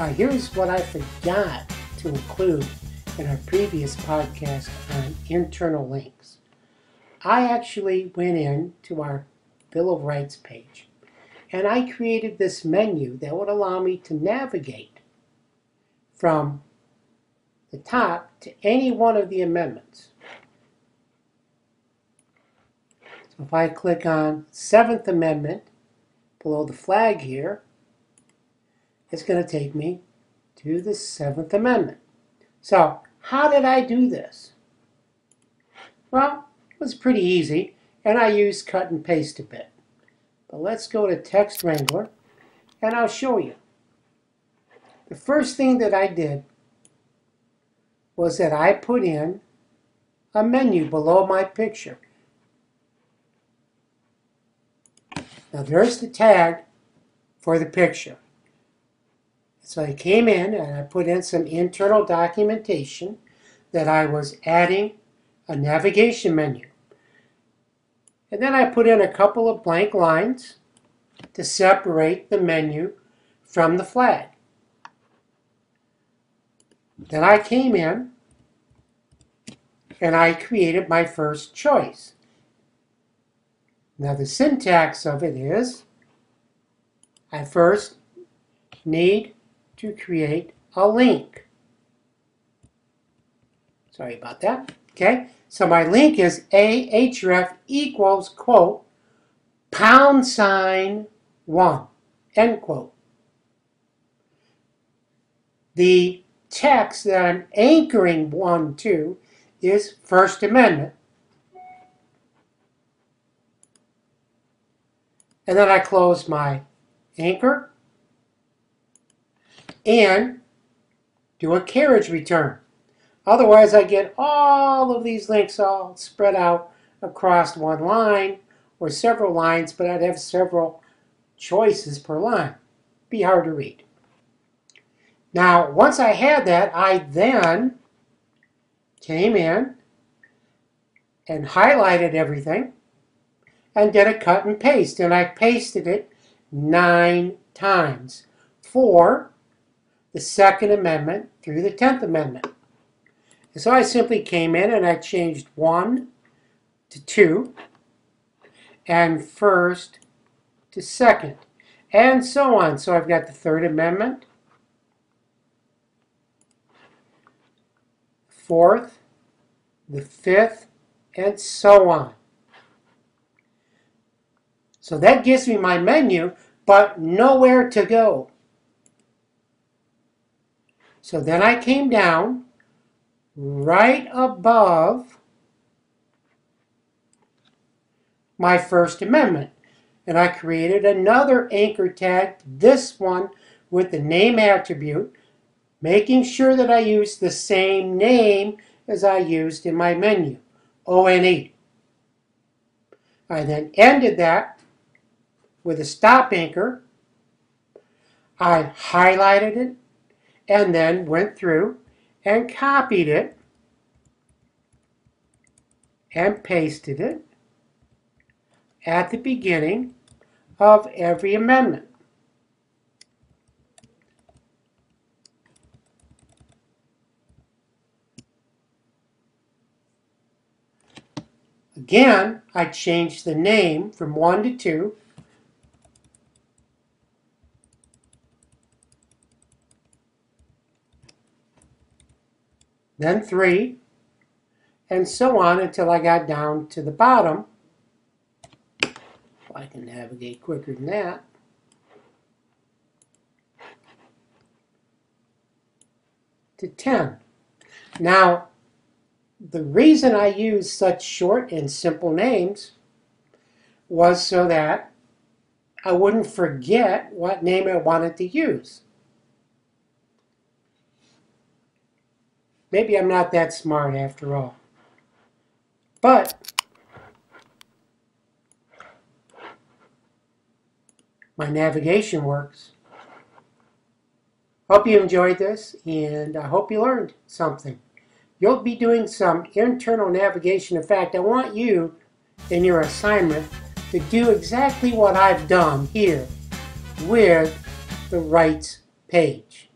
Now here's what I forgot to include in our previous podcast on internal links. I actually went in to our Bill of Rights page and I created this menu that would allow me to navigate from the top to any one of the amendments. So if I click on Seventh Amendment below the flag here, it's going to take me to the Seventh Amendment. So how did I do this? Well, it was pretty easy, and I used cut and paste a bit. But let's go to Text Wrangler, and I'll show you. The first thing that I did was that I put in a menu below my picture. Now there's the tag for the picture. So I came in and I put in some internal documentation that I was adding a navigation menu. And then I put in a couple of blank lines to separate the menu from the flag. Then I came in and I created my first choice. Now the syntax of it is, I first need to create a link. Sorry about that. Okay, so my link is ahref equals, quote, pound sign 1, end quote. The text that I'm anchoring 1 to is First Amendment. And then I close my anchor and do a carriage return. Otherwise, I get all of these links all spread out across one line or several lines, but I'd have several choices per line. Be hard to read. Now, once I had that, I then came in and highlighted everything and did a cut and paste. And I pasted it nine times for the Second Amendment through the Tenth Amendment. And so I simply came in and I changed 1 to 2 and first to second and so on. So I've got the Third Amendment, Fourth, the Fifth, and so on. So that gives me my menu, but nowhere to go. So then I came down right above my First Amendment. And I created another anchor tag, this one with the name attribute, making sure that I use the same name as I used in my menu, ONE. I then ended that with a stop anchor. I highlighted it and then went through and copied it and pasted it at the beginning of every amendment. Again, I changed the name from 1 to 2 then three, and so on until I got down to the bottom. If I can navigate quicker than that. To 10. Now, the reason I used such short and simple names was so that I wouldn't forget what name I wanted to use. Maybe I'm not that smart after all. But my navigation works. Hope you enjoyed this, and I hope you learned something. You'll be doing some internal navigation. In fact, I want you in your assignment to do exactly what I've done here with the rights page.